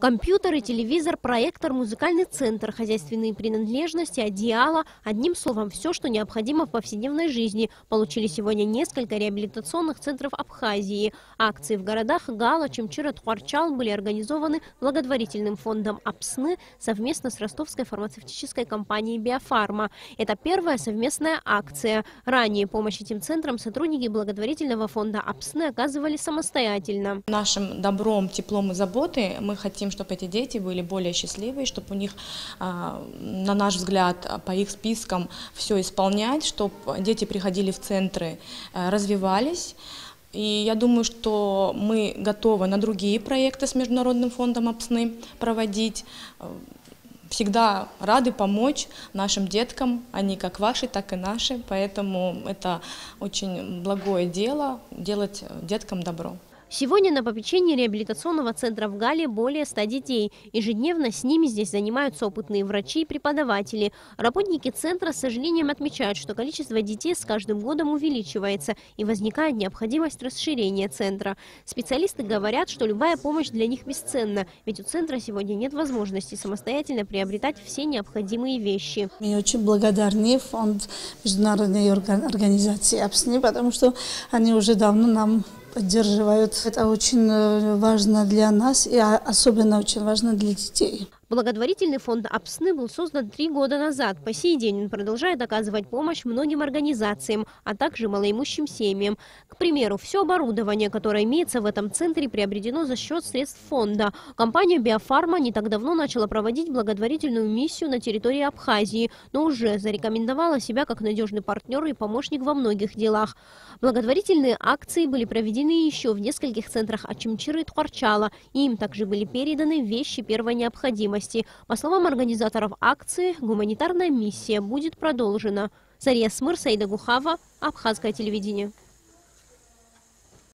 Компьютер и телевизор, проектор, музыкальный центр, хозяйственные принадлежности, одеяло. Одним словом, все, что необходимо в повседневной жизни. Получили сегодня несколько реабилитационных центров Абхазии. Акции в городах Гала, Чемчира, Тхуарчал были организованы благотворительным фондом АПСНы совместно с ростовской фармацевтической компанией «Биофарма». Это первая совместная акция. Ранее помощь этим центрам сотрудники благотворительного фонда АПСНы оказывали самостоятельно. Нашим добром, теплом и заботой мы хотим хотим, чтобы эти дети были более счастливые, чтобы у них, а, на наш взгляд, по их спискам все исполнять, чтобы дети приходили в центры, э, развивались. И я думаю, что мы готовы на другие проекты с Международным фондом ОПСНы проводить. Всегда рады помочь нашим деткам, они как ваши, так и наши, поэтому это очень благое дело делать деткам добро. Сегодня на попечении реабилитационного центра в Гале более 100 детей. Ежедневно с ними здесь занимаются опытные врачи и преподаватели. Работники центра с сожалением отмечают, что количество детей с каждым годом увеличивается и возникает необходимость расширения центра. Специалисты говорят, что любая помощь для них бесценна, ведь у центра сегодня нет возможности самостоятельно приобретать все необходимые вещи. Мы очень благодарны фонд Международной организации АПСНИ, потому что они уже давно нам поддерживают. Это очень э, важно для нас и особенно очень важно для детей. Благотворительный фонд «Апсны» был создан три года назад. По сей день он продолжает оказывать помощь многим организациям, а также малоимущим семьям. К примеру, все оборудование, которое имеется в этом центре, приобретено за счет средств фонда. Компания «Биофарма» не так давно начала проводить благотворительную миссию на территории Абхазии, но уже зарекомендовала себя как надежный партнер и помощник во многих делах. Благотворительные акции были проведены еще в нескольких центрах Ачимчиры и Тхарчала. Им также были переданы вещи первой необходимости необходимости. По словам организаторов акции, гуманитарная миссия будет продолжена. Зария Смыр, Саида Гухава, Абхазское телевидение.